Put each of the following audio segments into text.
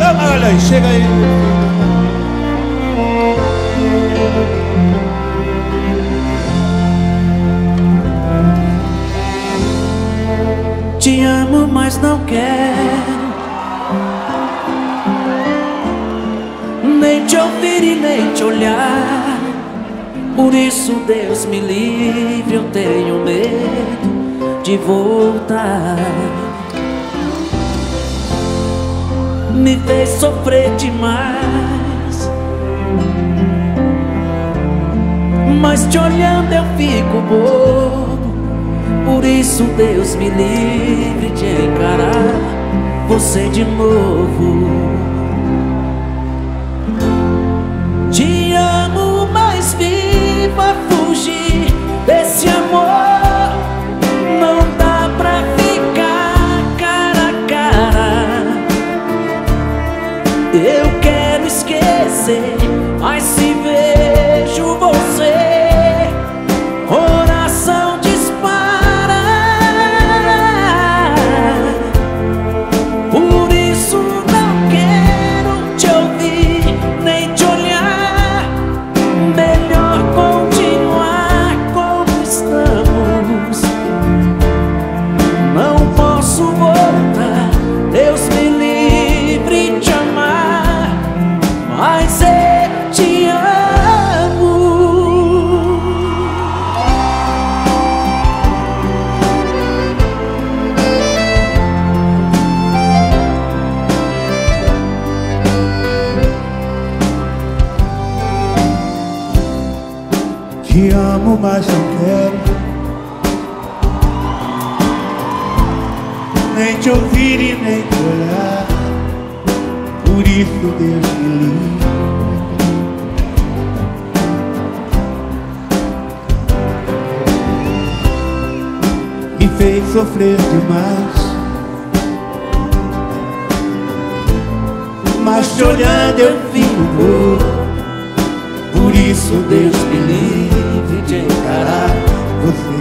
Olha aí, chega aí. Te amo, mas não quero Nem te ouvir e nem te olhar Por isso Deus me livre Eu tenho medo de voltar Me fez sofrer demais. Mas te olhando eu fico bobo. Por isso Deus me livre de encarar você de novo Eu quero esquecer, mas se vejo você Te amo, mas não quero Nem te ouvir e nem te olhar Por isso Deus me livre. Me fez sofrer demais. Mas te olhando eu fico por isso Deus me livre de encarar você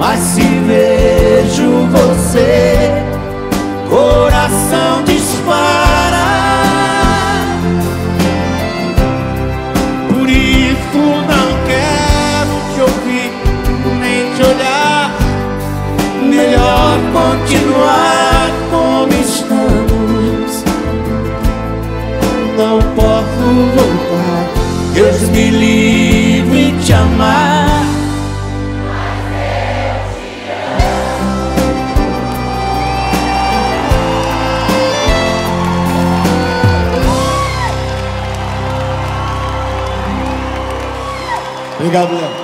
mas se vejo você, Obrigado, Léo.